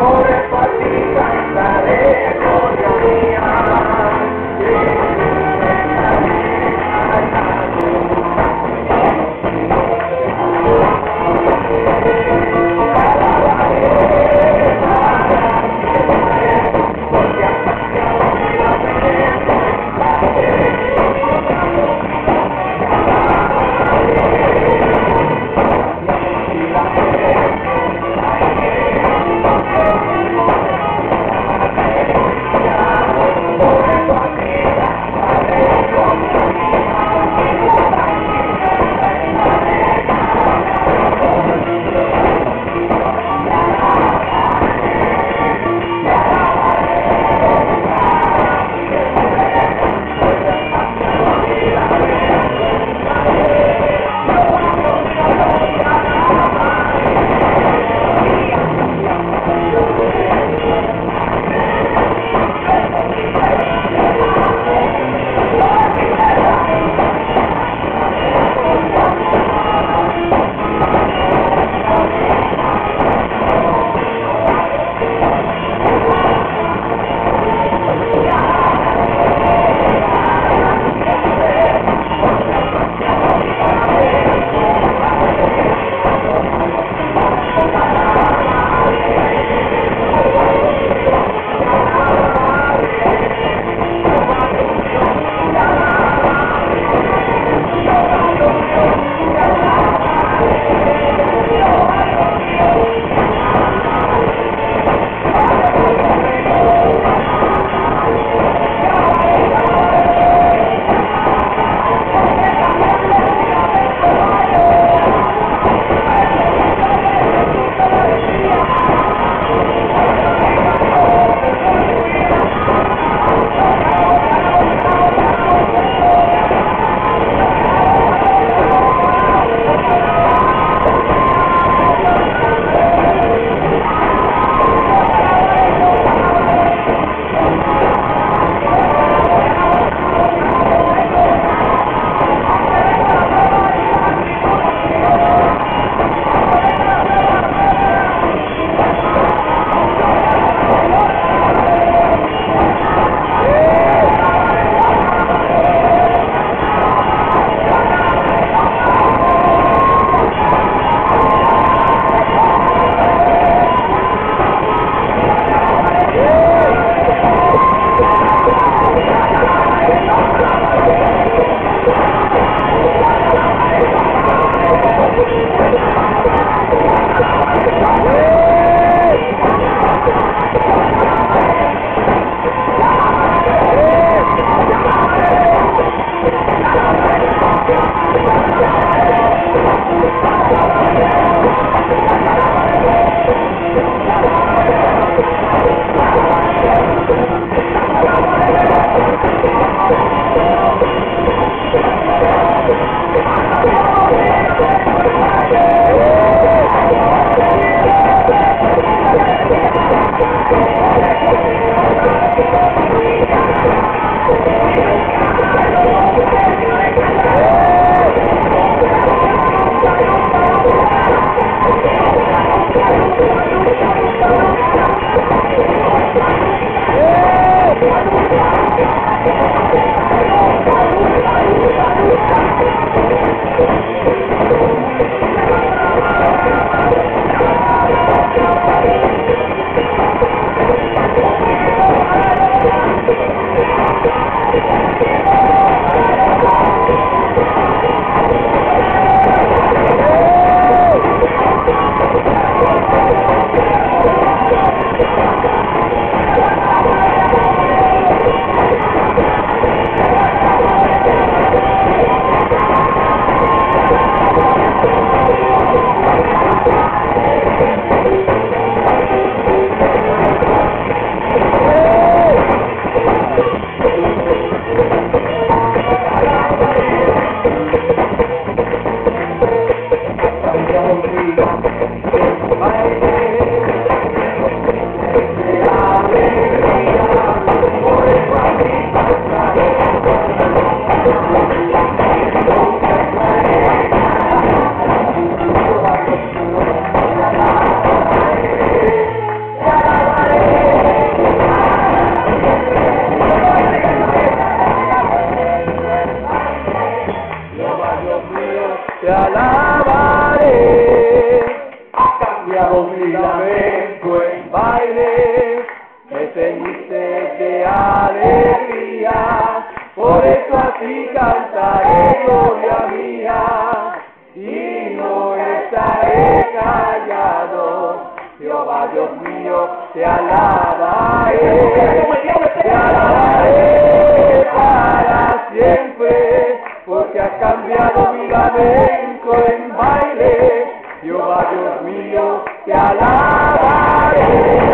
por Me ceñiste de alegría, por eso así cantaré gloria mía, y no estaré callado, Jehová Dios mío, te alabaré, te alabaré para siempre, porque has cambiado mi lamento en baile, Jehová Dios mío, te alabaré.